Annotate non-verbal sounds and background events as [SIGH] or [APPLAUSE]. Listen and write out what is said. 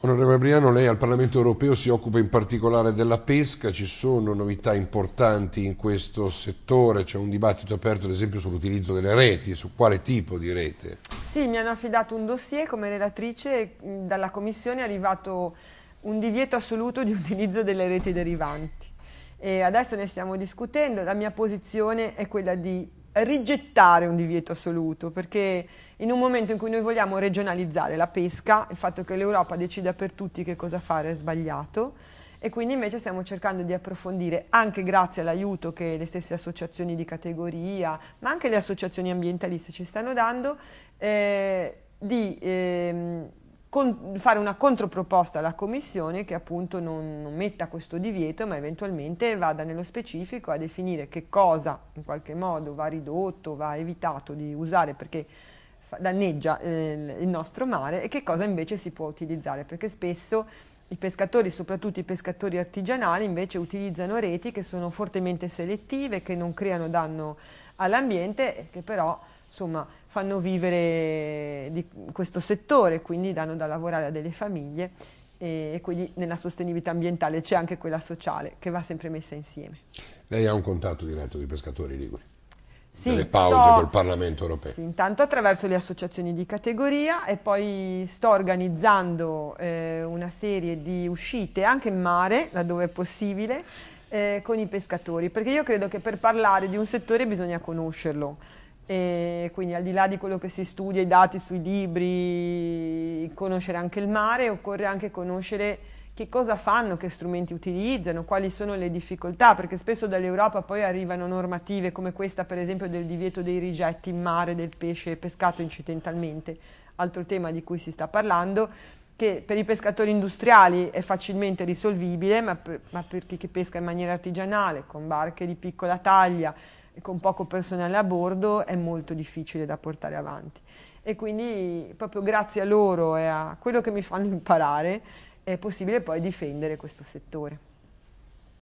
Onorevole Briano, lei al Parlamento europeo si occupa in particolare della pesca, ci sono novità importanti in questo settore, c'è un dibattito aperto ad esempio sull'utilizzo delle reti, su quale tipo di rete? Sì, mi hanno affidato un dossier come relatrice, dalla Commissione è arrivato un divieto assoluto di [LAUGHS] utilizzo delle reti derivanti. E adesso ne stiamo discutendo, la mia posizione è quella di rigettare un divieto assoluto, perché in un momento in cui noi vogliamo regionalizzare la pesca, il fatto che l'Europa decida per tutti che cosa fare è sbagliato e quindi invece stiamo cercando di approfondire, anche grazie all'aiuto che le stesse associazioni di categoria, ma anche le associazioni ambientaliste ci stanno dando, eh, di ehm, fare una controproposta alla Commissione che appunto non, non, metta questo divieto ma eventualmente vada nello specifico a definire che cosa in qualche modo va ridotto, va evitato di usare perché danneggia eh, il nostro mare e che cosa invece si può utilizzare perché spesso i pescatori, soprattutto i pescatori artigianali, invece utilizzano reti che sono fortemente selettive, che non creano danno all'ambiente che però insomma, fanno vivere questo settore, quindi danno da lavorare a delle famiglie e quindi nella sostenibilità ambientale c'è anche quella sociale che va sempre messa insieme. Lei ha un contatto diretto di pescatori liguri? Sì, delle pause sto, col Parlamento europeo? Sì, intanto attraverso le associazioni di categoria e poi sto organizzando eh, una serie di uscite anche in mare, laddove è possibile, eh, con i pescatori, perché io credo che per parlare di un settore bisogna conoscerlo. E quindi al di là di quello che si studia, i dati sui libri, conoscere anche il mare, occorre anche conoscere che cosa fanno, che strumenti utilizzano, quali sono le difficoltà, perché spesso dall'Europa poi arrivano normative come questa per esempio del divieto dei rigetti in mare del pesce pescato incidentalmente, altro tema di cui si sta parlando, che per i pescatori industriali è facilmente risolvibile, ma per, ma per chi pesca in maniera artigianale, con barche di piccola taglia, con poco personale a bordo è molto difficile da portare avanti e quindi proprio grazie a loro e a quello che mi fanno imparare è possibile poi difendere questo settore.